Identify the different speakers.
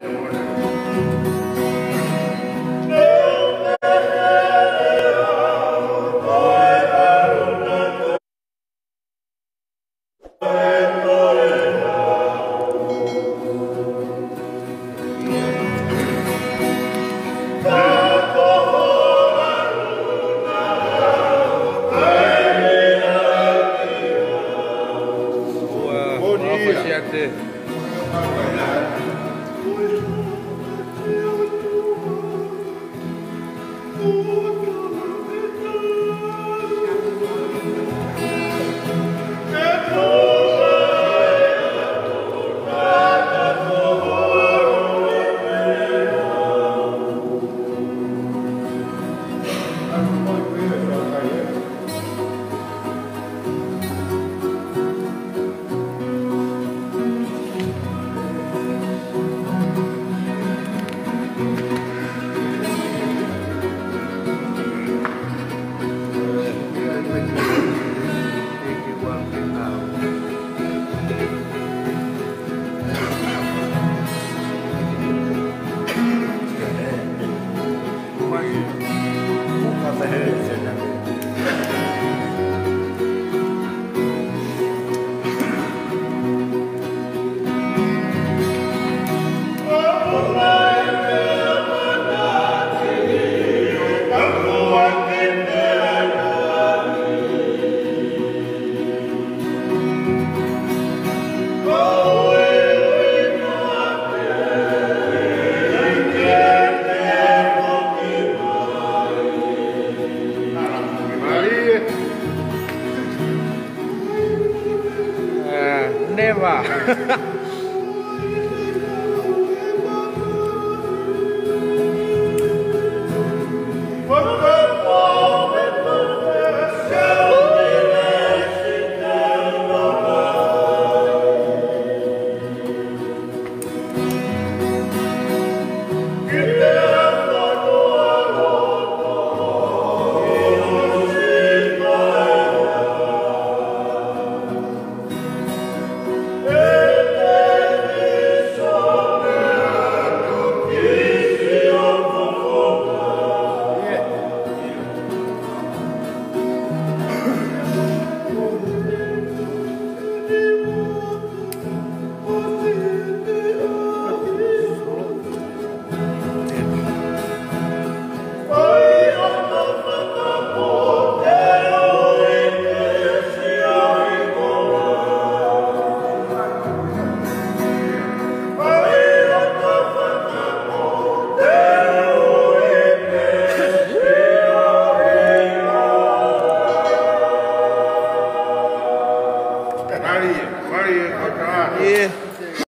Speaker 1: Bom dia. hoje, com essa referência. れは